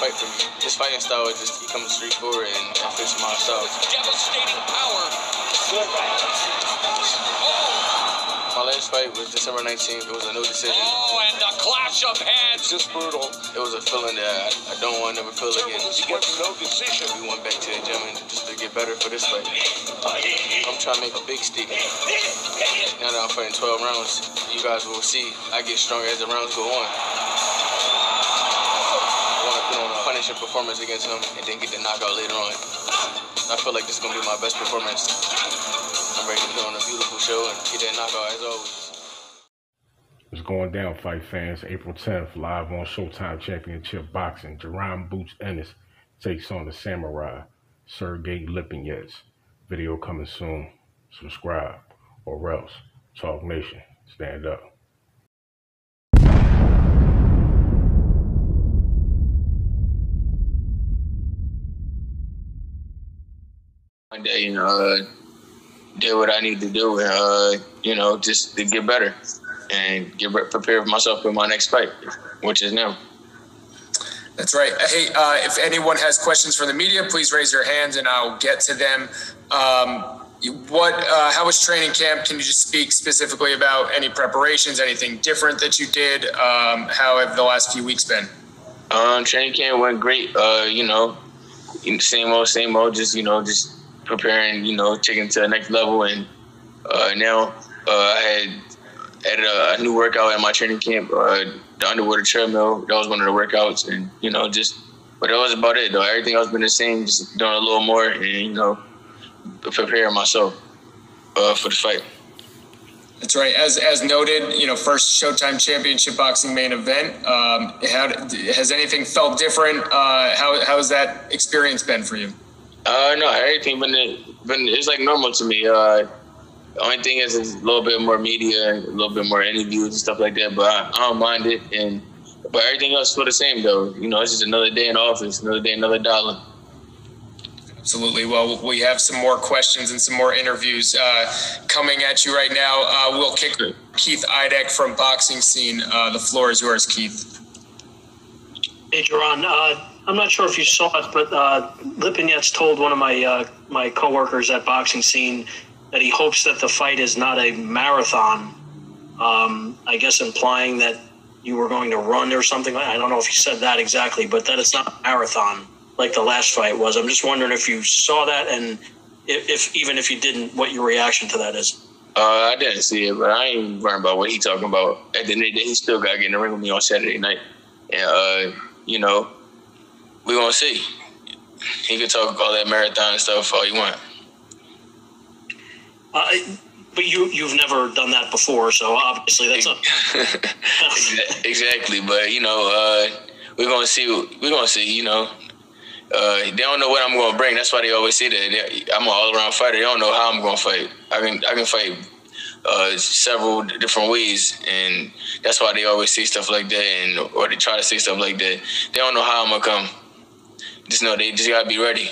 fight for me. His fighting style is just he comes straight forward and I fix my style. Devastating power. Oh. My last fight was December 19th. It was a no decision. Oh, and the clash of heads. Just brutal. It was a feeling that I, I don't want to never feel again. This was no decision. We went back to the gym and just to get better for this fight. I'm trying to make a big stick. Now that I'm fighting 12 rounds, you guys will see I get stronger as the rounds go on. Punishing performance against him and then get the knockout later on. I feel like this is going to be my best performance. I'm ready to put on a beautiful show and get that knockout as always. It's going down, fight fans. April 10th, live on Showtime Championship Boxing. Jaron Boots Ennis takes on the Samurai, Sergey Lipinets. Video coming soon. Subscribe or else. Talk Nation, stand up. One day, you know, uh, did what I need to do, and uh, you know, just to get better and get re- prepared for myself for my next fight, which is now. That's right. Hey, uh, if anyone has questions from the media, please raise your hands and I'll get to them. Um, what? Uh, how was training camp? Can you just speak specifically about any preparations, anything different that you did? Um, how have the last few weeks been? Um, training camp went great. Uh, you know, same old, same old. Just you know, just preparing. You know, taking to the next level. And uh, now uh, I had added a, a new workout at my training camp. Uh, the underwater treadmill. That was one of the workouts, and you know, just. But that was about it though. Everything else been the same. Just doing a little more, and you know, preparing myself uh, for the fight. That's right. As as noted, you know, first Showtime Championship Boxing main event. Um, how has anything felt different? Uh, how how has that experience been for you? Uh, no, everything been been it's like normal to me. Uh, the only thing is, is a little bit more media, a little bit more interviews and stuff like that. But I, I don't mind it, and but everything else feel the same though. You know, it's just another day in office, another day, another dollar. Absolutely. Well, we have some more questions and some more interviews uh, coming at you right now. Uh, we'll kick Keith Idec from Boxing Scene. Uh, the floor is yours, Keith. Hey, Jaron. I'm not sure if you saw it, but uh, Lipinets told one of my uh, my coworkers at Boxing Scene that he hopes that the fight is not a marathon. Um, I guess implying that you were going to run or something. I don't know if he said that exactly, but that it's not a marathon like the last fight was. I'm just wondering if you saw that and if, if even if you didn't, what your reaction to that is. Uh, I didn't see it, but I ain't worrying about what he talking about. At the end of the day, he still got to get in the ring with me on Saturday night, and uh, you know, we gonna see. He can talk all that marathon stuff all you want. Uh, but you you've never done that before, so obviously that's a exactly. But you know, uh, we're gonna see. We're gonna see. You know, uh, they don't know what I'm gonna bring. That's why they always say that I'm an all around fighter. They don't know how I'm gonna fight. I can I can fight uh, several different ways, and that's why they always say stuff like that, and or they try to say stuff like that. They don't know how I'm gonna come. Just know they just gotta be ready.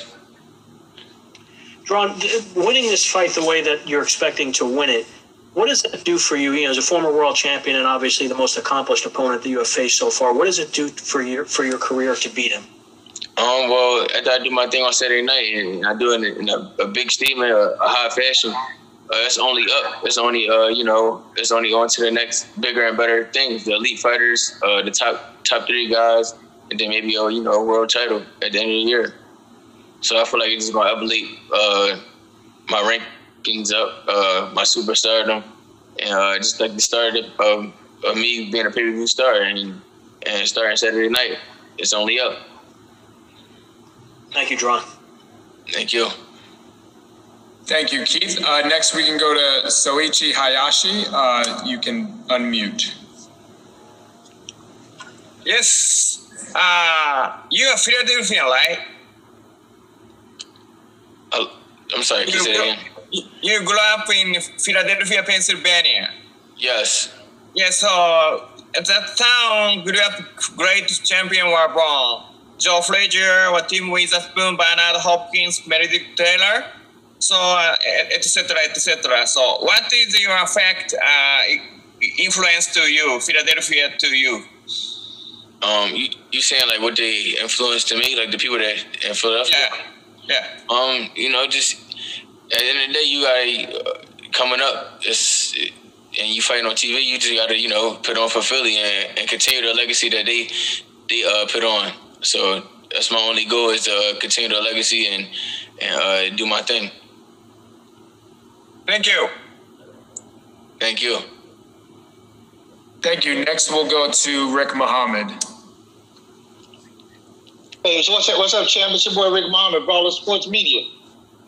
Jaron, winning this fight the way that you're expecting to win it, what does that do for you? You know, as a former world champion and obviously the most accomplished opponent that you have faced so far, what does it do for your for your career to beat him? Um, well, after I do my thing on Saturday night, and I do it in a, a big statement, a, a high fashion, uh, it's only up. It's only, uh, you know, it's only on to the next bigger and better things. The elite fighters, uh, the top top three guys, and then maybe a you know a world title at the end of the year. So I feel like it's just gonna elevate uh, my rankings up, uh, my superstardom, and uh, just like the start of, of, of me being a pay per view star and and starting Saturday night. It's only up. Thank you, Jaron. Thank you. Thank you, Keith. Uh, next, we can go to Soichi Hayashi. Uh, you can unmute. Yes. Uh, you are Philadelphia, right? Oh, I'm sorry. You You say that grew, you grew up in Philadelphia, Pennsylvania. Yes. Yes, so at that town, grew up great champion were born. Joe Frazier, Tim Witherspoon, Bernard Hopkins, Meldrick Taylor, so uh, etc. etc. So, what is your effect, uh, influence to you, Philadelphia to you? Um, you you saying like what they influenced to me, like the people that in Philadelphia? Yeah, yeah. Um, you know, just at the end of the day, you got uh, coming up. It's and you fighting on TV. You just got to you know put on for Philly and, and continue the legacy that they they uh, put on. So that's my only goal is to uh, continue the legacy and and uh, do my thing. Thank you. Thank you. Thank you. Next, we'll go to Rick Muhammad. What's up, what's up, champ? It's your boy Rick Muhammad, Brawler Sports Media.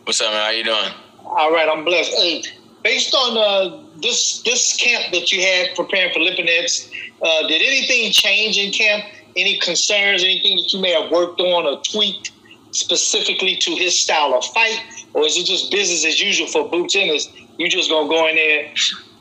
What's up, man? How you doing? All right, I'm blessed. Hey, based on uh, this this camp that you had preparing for Lipinets, uh, did anything change in camp? Any concerns? Anything that you may have worked on or tweaked specifically to his style of fight, or is it just business as usual for Boots Ennis? You just gonna go in there,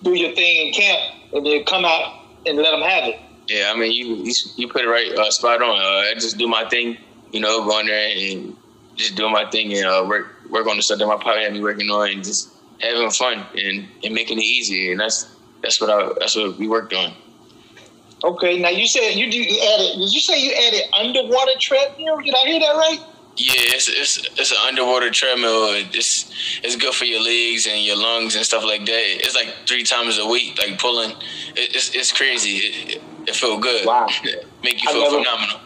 do your thing in camp, and then come out and let them have it. Yeah, I mean, you you, you put it right uh, spot on. Uh, I just do my thing, you know, going there and just doing my thing and uh, work work on the stuff that my partner had me working on, and just having fun and, and making it easy. And that's that's what I that's what we worked on. Okay, now you said you do you added. Did you say you added underwater treadmill? Did I hear that right? Yeah, it's it's it's an underwater treadmill. It's it's good for your legs and your lungs and stuff like that. It's like three times a week, like pulling. It, it's it's crazy. It, it feel good. Wow. Make you feel never- phenomenal.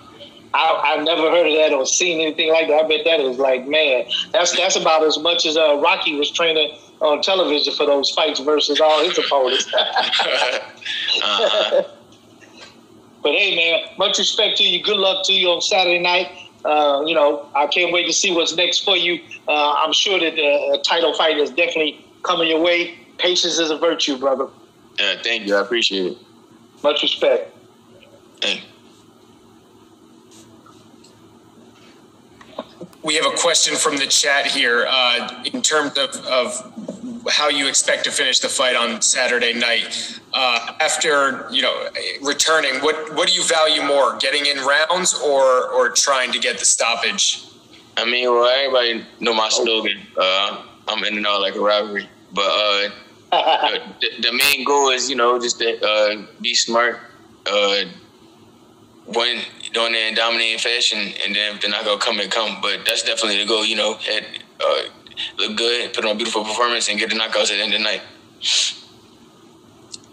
I, I've never heard of that or seen anything like that. I bet that is like, man, that's that's about as much as uh, Rocky was training on television for those fights versus all his opponents. uh-huh. But hey, man, much respect to you. Good luck to you on Saturday night. Uh, you know, I can't wait to see what's next for you. Uh, I'm sure that the uh, title fight is definitely coming your way. Patience is a virtue, brother. Yeah, thank you. I appreciate it. Much respect. Thank you. We have a question from the chat here uh, in terms of, of how you expect to finish the fight on Saturday night. Uh, after you know returning, what what do you value more, getting in rounds or or trying to get the stoppage? I mean, well, everybody know my slogan. Uh, I'm in and out like a rivalry, but uh, the, the main goal is, you know, just to uh, be smart, uh, win, doing it in dominating fashion, and then if they're not gonna come and come. But that's definitely the goal, you know. Head, uh, look good, put on a beautiful performance, and get the knockouts at the end of the night.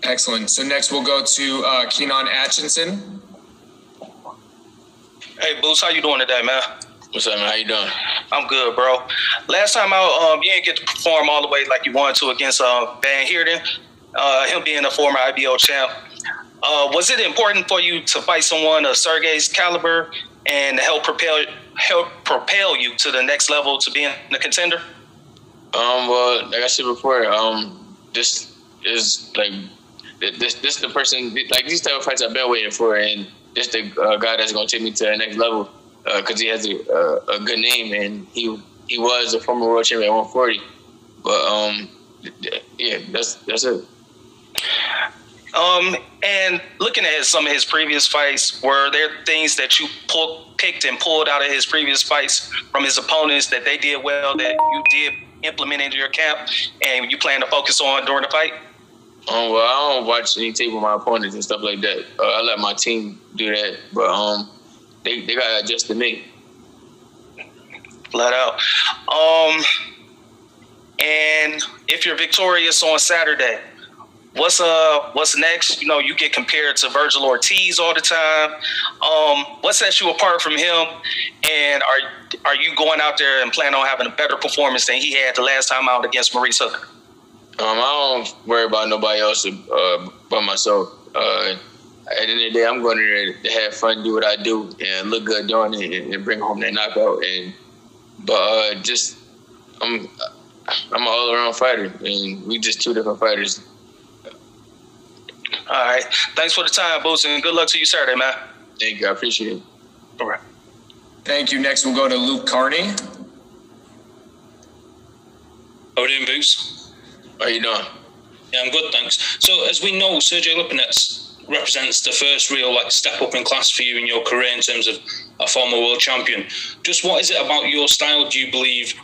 Excellent. So next we'll go to uh, Keenan Atchison. Hey, Boots, how you doing today, man? What's up, man? How you doing? I'm good, bro. Last time out, um, you didn't get to perform all the way like you wanted to against uh, Van Heerden, uh, him being a former IBO champ. Uh, was it important for you to fight someone of Sergey's caliber and help propel help propel you to the next level to being a contender? Um, well, like I said before, um, this is like this this the person like these type of fights I've been waiting for, and this the uh, guy that's gonna take me to the next level because he has a, a, a good name and he he was a former world champion at 140. But um, yeah, that's that's it. Um, and looking at some of his previous fights, were there things that you pull, picked and pulled out of his previous fights from his opponents that they did well that you did implement into your camp and you plan to focus on during the fight? Um, well, I don't watch any tape with my opponents and stuff like that. Uh, I let my team do that, but um, they they gotta adjust to me. Flat out. Um, and if you're victorious on Saturday, what's uh what's next? You know, you get compared to Vergil Ortiz all the time. Um, what sets you apart from him? And are are you going out there and plan on having a better performance than he had the last time out against Maurice Hooker? Um, I don't worry about nobody else uh, but myself. Uh, at the end of the day, I'm going to have fun, do what I do, and look good doing it, and, and bring home that knockout. And but uh, just I'm I'm an all around fighter, and we just two different fighters. All right. Thanks for the time, Boots, and good luck to you Saturday, man. Thank you, I appreciate it. All right. Thank you. Next we'll go to Luke Carney. How are you doing, Boots? How are you doing? Yeah, I'm good, thanks. So, as we know, Sergey Lipinets represents the first real like step up in class for you in your career in terms of a former world champion. Just what is it about your style do you believe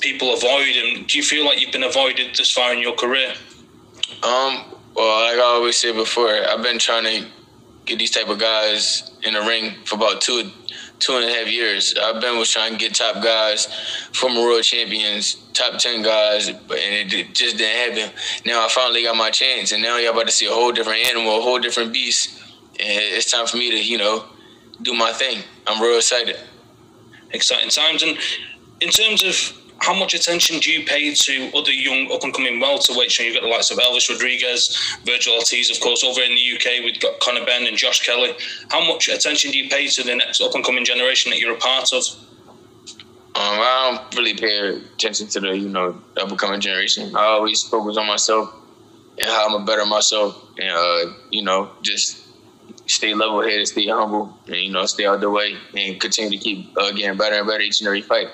people avoid, and do you feel like you've been avoided this far in your career? Um, well, like I always say before, I've been trying to get these type of guys in the ring for about two two and a half years. I've been was trying to get top guys, former world champions, top ten guys, but and it just didn't happen. Now I finally got my chance, and now y'all about to see a whole different animal, a whole different beast, and it's time for me to you know do my thing. I'm real excited. Exciting times, and in terms of how much attention do you pay to other young up and coming welterweights? You've got the likes of Elvis Rodriguez, Vergil Ortiz, of course, over in the UK. We've got Conor Benn and Josh Kelly. How much attention do you pay to the next up and coming generation that you're a part of? Um, I don't really pay attention to the you know up and coming generation. I always focus on myself and how I'm gonna better myself, and uh, you know just stay level headed, stay humble, and you know stay out the way, and continue to keep uh, getting better and better each and every fight.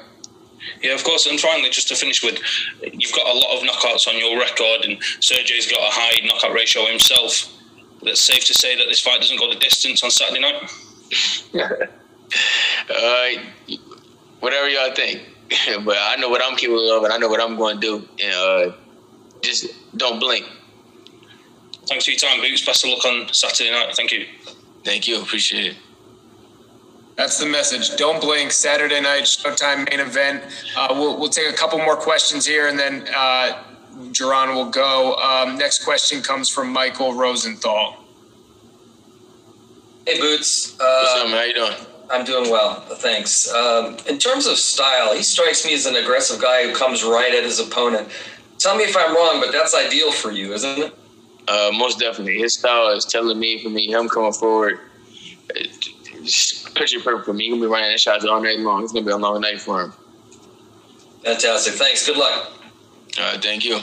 Yeah, of course. And finally, just to finish with, you've got a lot of knockouts on your record, and Sergey's got a high knockout ratio himself. That's safe to say that this fight doesn't go the distance on Saturday night. uh, whatever y'all think, but I know what I'm capable of, and I know what I'm going to do. And uh, just don't blink. Thanks for your time, Boots. Best of luck on Saturday night. Thank you. Thank you. Appreciate it. That's the message. Don't blink. Saturday night Showtime main event. Uh, we'll, we'll take a couple more questions here, and then uh, Jaron will go. Um, next question comes from Michael Rosenthal. Hey, Boots. Uh, What's up, man? How you doing? I'm doing well, thanks. Um, in terms of style, he strikes me as an aggressive guy who comes right at his opponent. Tell me if I'm wrong, but that's ideal for you, isn't it? Uh, most definitely. His style is telling me for me, him coming forward picture perfect for me. He's gonna be running the shots all night long. It's gonna be a long night for him. Fantastic. Thanks. Good luck. All right. Thank you.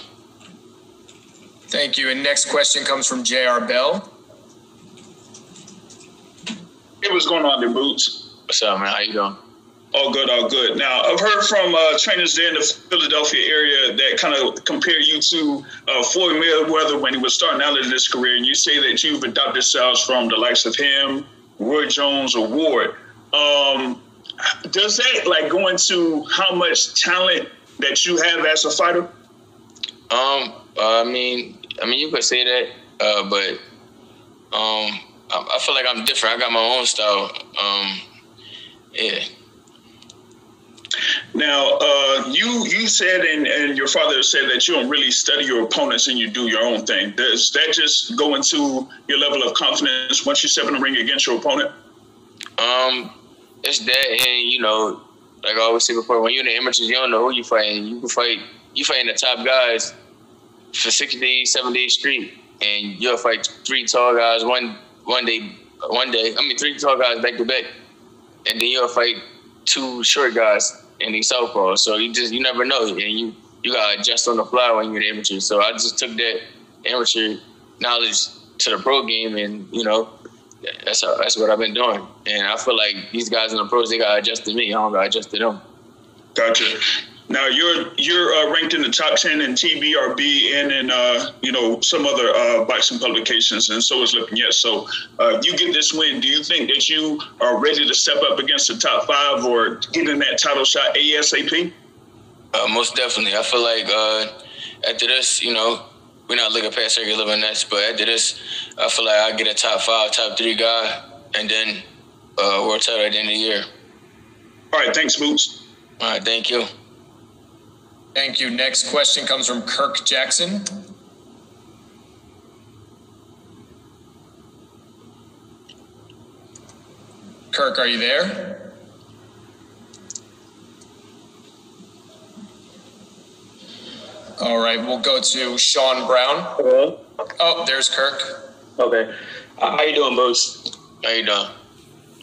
Thank you. And next question comes from J.R. Bell. Hey, what's going on, there, Boots? What's up, man? How you doing? All good, all good. Now, I've heard from uh, trainers there in the Philadelphia area that kind of compare you to uh, Floyd Mayweather when he was starting out in his career, and you say that you've adopted styles from the likes of him, Roy Jones Award. Um, does that like go into how much talent that you have as a fighter? Um, I mean, I mean, you could say that, uh, but um, I, I, feel like I'm different. I got my own style. Um, yeah. Now, uh, you you said and, and your father said that you don't really study your opponents and you do your own thing. Does that just go into your level of confidence once you step in the ring against your opponent? Um, it's that, and you know, like I always say before, when you're in the amateurs, you don't know who you fighting. You can fight, you fighting the top guys for six days, seven days straight, and you'll fight three tall guys one one day, one day. I mean, three tall guys back to back, and then you'll fight two short guys in the southpaw. So you just you never know, and you you gotta adjust on the fly when you're an amateur. So I just took that amateur knowledge to the pro game, and you know that's how, that's what I've been doing. And I feel like these guys in the pros they got adjusted me. I don't gotta adjust to them. Gotcha. Now you're you're uh, ranked in the top ten in TBRB and in uh, you know some other uh, boxing publications, and so is Lipinets. So uh, you get this win. Do you think that you are ready to step up against the top five or get in that title shot ASAP? Uh, most definitely. I feel like uh, after this, you know, we're not looking past Sergey Lipinets, but after this, I feel like I get a top five, top three guy, and then uh, world title at the end of the year. All right. Thanks, Boots. All right. Thank you. Thank you. Next question comes from Kirk Jackson. Kirk, are you there? All right, we'll go to Sean Brown. Hello. Oh, there's Kirk. Okay. How you doing, Bruce? How you doing?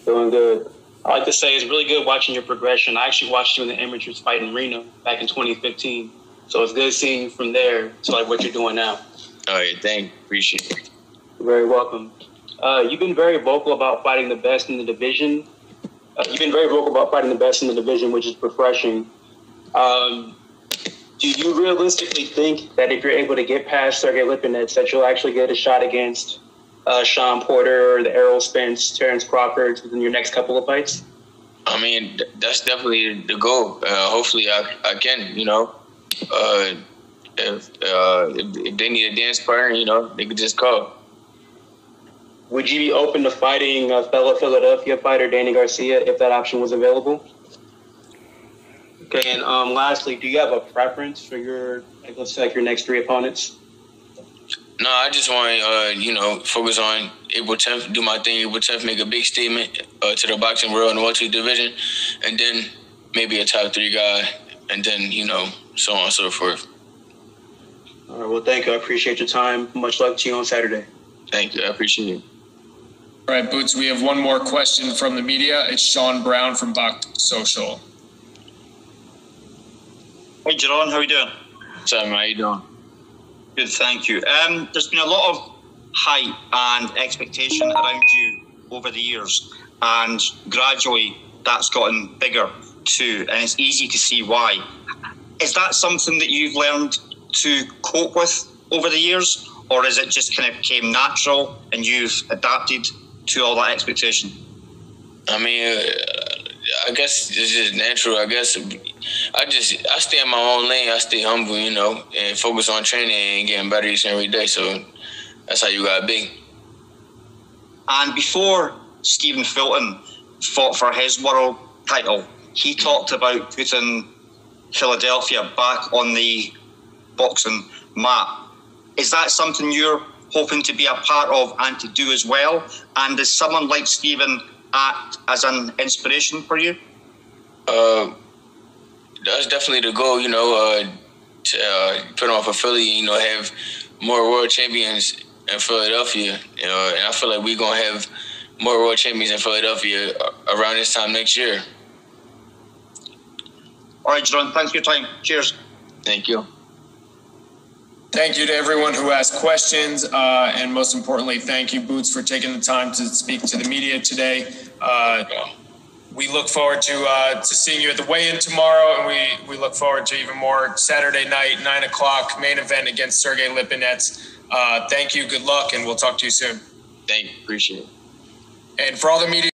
Doing good. I like to say it's really good watching your progression. I actually watched you in the amateurs fight in Reno back in 2015. So it's good seeing you from there to like what you're doing now. Oh yeah, thank appreciate it. You're very welcome. Uh, you've been very vocal about fighting the best in the division. Uh, you've been very vocal about fighting the best in the division, which is refreshing. Um, do you realistically think that if you're able to get past Sergey Lipinets, that you'll actually get a shot against uh, Shawn Porter, the Errol Spence, Terrence Crawford within your next couple of fights? I mean, that's definitely the goal. Uh, hopefully, I, I can. You know, uh, if, uh, if, if they need a dance partner, you know, they could just call. would you be open to fighting a fellow Philadelphia fighter, Danny Garcia, if that option was available? Okay, and um, lastly, do you have a preference for your, like, let's say, like your next three opponents? No, I just want uh, you know focus on April 10th, do my thing. April 10th, make a big statement uh, to the boxing world in the welterweight division, and then maybe a top three guy, and then you know so on and so forth. All right. Well, thank you. I appreciate your time. Much luck to you on Saturday. Thank you. I appreciate it. All right, Boots, we have one more question from the media. It's Sean Brown from Box Social. Hey, Jaron, how are you doing? What's up, man? How you doing? Good, thank you. Um, there's been a lot of hype and expectation around you over the years, and gradually that's gotten bigger too, and it's easy to see why. Is that something that you've learned to cope with over the years, or is it just kind of came natural and you've adapted to all that expectation? I mean, I guess it's just natural. I guess I just I stay in my own lane. I stay humble, you know, and focus on training and getting better each and every day. So that's how you gotta be. And before Stephen Fulton fought for his world title, he talked about putting Philadelphia back on the boxing map. Is that something you're hoping to be a part of and to do as well? And does someone like Stephen act as an inspiration for you? Uh, that's definitely the goal. You know, uh, to uh, put on for Philly. You know, have more world champions in Philadelphia. You know, and I feel like we're gonna have more world champions in Philadelphia around this time next year. All right, John. Thanks for your time. Cheers. Thank you. Thank you to everyone who asked questions, uh, and most importantly, thank you, Boots, for taking the time to speak to the media today. Uh, we look forward to uh, to seeing you at the weigh-in tomorrow, and we we look forward to even more Saturday night, nine o'clock main event against Sergey Lipinets. Uh, thank you, good luck, and we'll talk to you soon. Thank you, appreciate it. And for all the media.